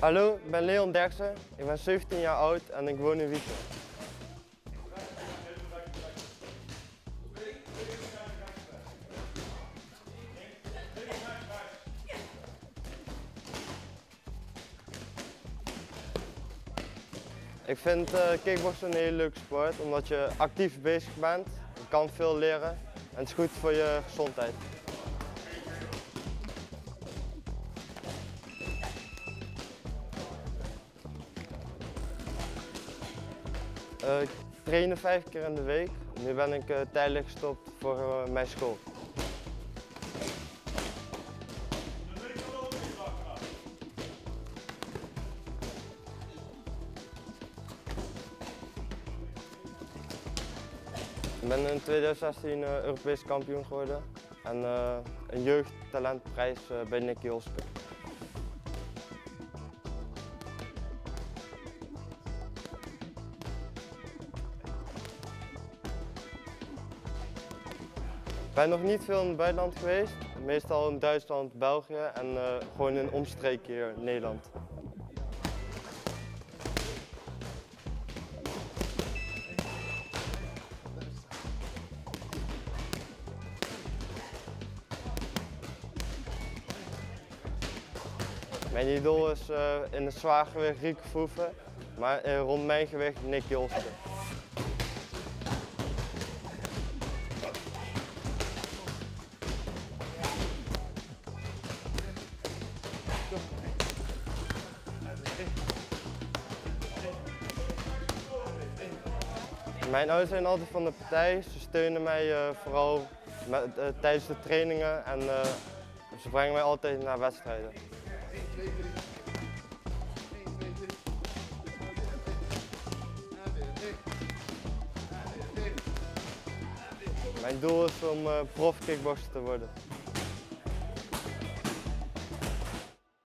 Hallo, ik ben Leon Derksen. Ik ben 17 jaar oud en ik woon in Wiegen. Ik vind uh, een hele leuke sport omdat je actief bezig bent. Je kan veel leren en het is goed voor je gezondheid. Ik trainde vijf keer in de week. Nu ben ik uh, tijdelijk gestopt voor uh, mijn school. Ik ben in 2016 Europees kampioen geworden en een jeugdtalentprijs bij Nicky Oske. Ben nog niet veel in het buitenland geweest. Meestal in Duitsland, België en uh, gewoon in omstreek hier Nederland. Mijn idool is uh, in het zwaargewicht Rieke Verhoeven, maar uh, rond mijn gewicht Nick Jolsten. Mijn ouders zijn altijd van de partij. Ze steunen mij uh, vooral uh, tijdens de trainingen en uh, ze brengen mij altijd naar wedstrijden. Mijn doel is om prof kickboxer te worden.